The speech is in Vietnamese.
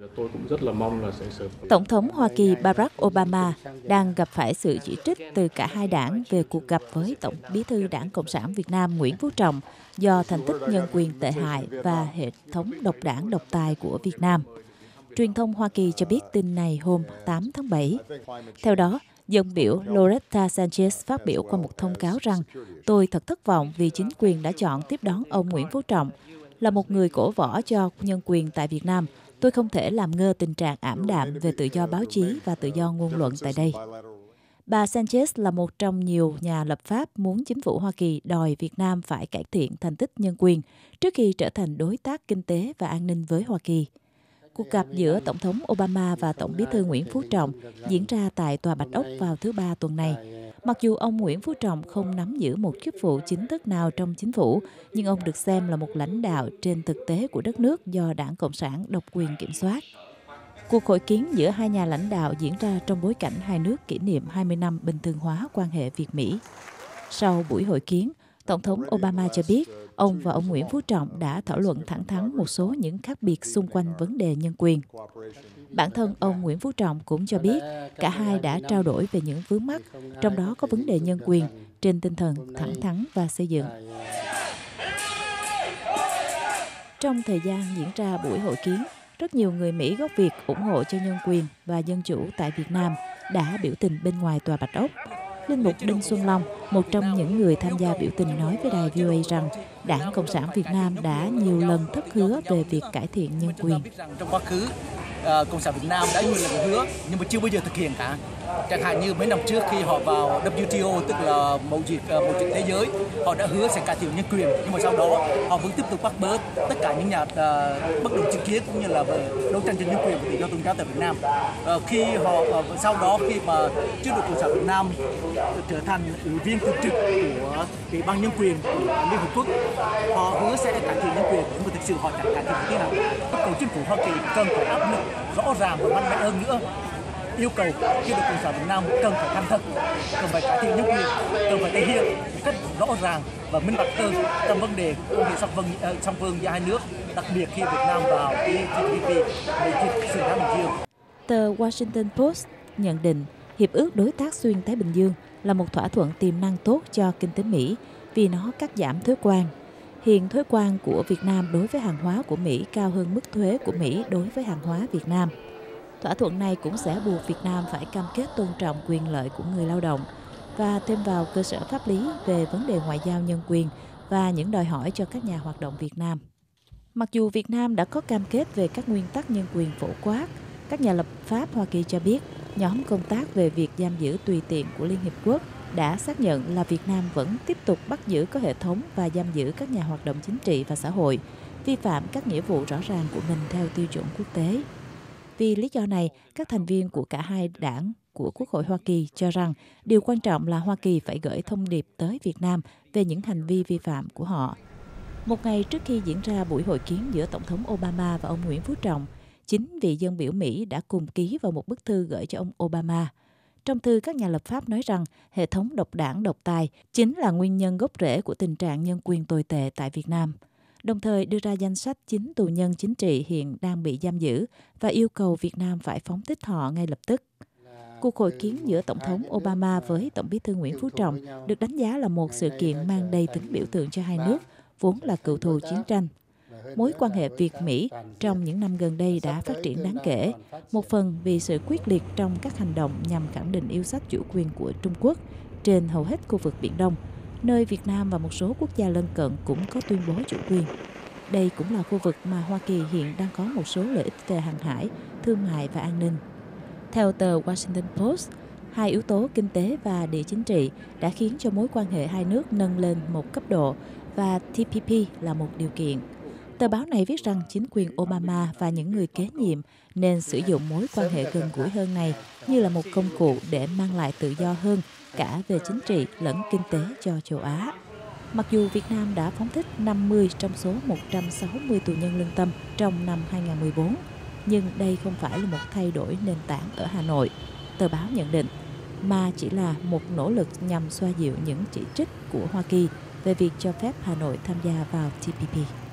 Dạ, tôi cũng rất là mong là sẽ sớm. Tổng thống Hoa Kỳ Barack Obama đang gặp phải sự chỉ trích từ cả hai đảng về cuộc gặp với Tổng bí thư Đảng Cộng sản Việt Nam Nguyễn Phú Trọng do thành tích nhân quyền tệ hại và hệ thống độc đảng độc tài của Việt Nam. Truyền thông Hoa Kỳ cho biết tin này hôm 8 tháng 7. Theo đó, dân biểu Loretta Sanchez phát biểu qua một thông cáo rằng tôi thật thất vọng vì chính quyền đã chọn tiếp đón ông Nguyễn Phú Trọng là một người cổ võ cho nhân quyền tại Việt Nam Tôi không thể làm ngơ tình trạng ảm đạm về tự do báo chí và tự do ngôn luận tại đây. Bà Sanchez là một trong nhiều nhà lập pháp muốn chính phủ Hoa Kỳ đòi Việt Nam phải cải thiện thành tích nhân quyền trước khi trở thành đối tác kinh tế và an ninh với Hoa Kỳ. Cuộc gặp giữa Tổng thống Obama và Tổng bí thư Nguyễn Phú Trọng diễn ra tại Tòa Bạch Ốc vào thứ Ba tuần này. Mặc dù ông Nguyễn Phú Trọng không nắm giữ một chức vụ chính thức nào trong chính phủ, nhưng ông được xem là một lãnh đạo trên thực tế của đất nước do đảng Cộng sản độc quyền kiểm soát. Cuộc hội kiến giữa hai nhà lãnh đạo diễn ra trong bối cảnh hai nước kỷ niệm 20 năm bình thường hóa quan hệ Việt-Mỹ. Sau buổi hội kiến, Tổng thống Obama cho biết ông và ông Nguyễn Phú Trọng đã thảo luận thẳng thắn một số những khác biệt xung quanh vấn đề nhân quyền. Bản thân ông Nguyễn Phú Trọng cũng cho biết cả hai đã trao đổi về những vướng mắt, trong đó có vấn đề nhân quyền, trên tinh thần thẳng thắn và xây dựng. Trong thời gian diễn ra buổi hội kiến, rất nhiều người Mỹ gốc Việt ủng hộ cho nhân quyền và dân chủ tại Việt Nam đã biểu tình bên ngoài tòa Bạch Ốc Linh mục Đinh Xuân Long, một trong những người tham gia biểu tình nói với đài VOA rằng Đảng Cộng sản Việt Nam đã nhiều lần thất hứa về việc cải thiện nhân quyền. Trong quá khứ, uh, Cộng sản Việt Nam đã nhiều lần hứa nhưng mà chưa bao giờ thực hiện cả. Chẳng hạn như mấy năm trước khi họ vào WTO tức là mậu dịch ờ, mậu dịch thế giới, họ đã hứa sẽ cải thiện nhân quyền nhưng mà sau đó họ vẫn tiếp tục bắt bớ tất cả những nhà uh, bất đồng chính kiến cũng như là về đấu tranh cho nhân quyền và tự do tôn giáo tại Việt Nam. Uh, khi họ uh, sau đó khi mà chưa được Cộng sản Việt Nam trở thành ủy viên thường trực của ủy ban nhân quyền của Liên Hợp Quốc, họ hứa sẽ cải thiện nhân quyền nhưng mà sự họ chẳng cải thiện thế nào. Yêu cầu chính phủ Hoa Kỳ cần phải áp lực rõ ràng và mạnh mẽ hơn nữa yêu cầu khi được cộng sản Việt Nam cần phải thành thật, cần phải cải thiện nhân quyền, cần phải thể hiện một cách rõ ràng và minh bạch hơn trong vấn đề quan hệ song phương ờ, song phương giữa hai nước, đặc biệt khi Việt Nam vào TPP, để Việt xuyên Thái Bình Dương. Tờ Washington Post nhận định Hiệp ước Đối tác Xuyên Thái Bình Dương là một thỏa thuận tiềm năng tốt cho kinh tế Mỹ vì nó cắt giảm thuế quan. Hiện thuế quan của Việt Nam đối với hàng hóa của Mỹ cao hơn mức thuế của Mỹ đối với hàng hóa Việt Nam. Thỏa thuận này cũng sẽ buộc Việt Nam phải cam kết tôn trọng quyền lợi của người lao động và thêm vào cơ sở pháp lý về vấn đề ngoại giao nhân quyền và những đòi hỏi cho các nhà hoạt động Việt Nam. Mặc dù Việt Nam đã có cam kết về các nguyên tắc nhân quyền phổ quát, các nhà lập pháp Hoa Kỳ cho biết nhóm công tác về việc giam giữ tùy tiện của Liên Hiệp Quốc đã xác nhận là Việt Nam vẫn tiếp tục bắt giữ có hệ thống và giam giữ các nhà hoạt động chính trị và xã hội, vi phạm các nghĩa vụ rõ ràng của mình theo tiêu chuẩn quốc tế. Vì lý do này, các thành viên của cả hai đảng của Quốc hội Hoa Kỳ cho rằng điều quan trọng là Hoa Kỳ phải gửi thông điệp tới Việt Nam về những hành vi vi phạm của họ. Một ngày trước khi diễn ra buổi hội kiến giữa Tổng thống Obama và ông Nguyễn Phú Trọng, chính vị dân biểu Mỹ đã cùng ký vào một bức thư gửi cho ông Obama. Trong thư, các nhà lập pháp nói rằng hệ thống độc đảng độc tài chính là nguyên nhân gốc rễ của tình trạng nhân quyền tồi tệ tại Việt Nam – đồng thời đưa ra danh sách 9 tù nhân chính trị hiện đang bị giam giữ và yêu cầu Việt Nam phải phóng thích họ ngay lập tức. Cuộc hội kiến giữa Tổng thống Obama với Tổng bí thư Nguyễn Phú Trọng được đánh giá là một sự kiện mang đầy tính biểu tượng cho hai nước, vốn là cựu thù chiến tranh. Mối quan hệ Việt-Mỹ trong những năm gần đây đã phát triển đáng kể, một phần vì sự quyết liệt trong các hành động nhằm khẳng định yêu sách chủ quyền của Trung Quốc trên hầu hết khu vực Biển Đông, nơi Việt Nam và một số quốc gia lân cận cũng có tuyên bố chủ quyền. Đây cũng là khu vực mà Hoa Kỳ hiện đang có một số lợi ích về hàng hải, thương mại và an ninh. Theo tờ Washington Post, hai yếu tố kinh tế và địa chính trị đã khiến cho mối quan hệ hai nước nâng lên một cấp độ và TPP là một điều kiện. Tờ báo này viết rằng chính quyền Obama và những người kế nhiệm nên sử dụng mối quan hệ gần gũi hơn này như là một công cụ để mang lại tự do hơn cả về chính trị lẫn kinh tế cho châu Á. Mặc dù Việt Nam đã phóng thích 50 trong số 160 tù nhân lương tâm trong năm 2014, nhưng đây không phải là một thay đổi nền tảng ở Hà Nội, tờ báo nhận định, mà chỉ là một nỗ lực nhằm xoa dịu những chỉ trích của Hoa Kỳ về việc cho phép Hà Nội tham gia vào TPP.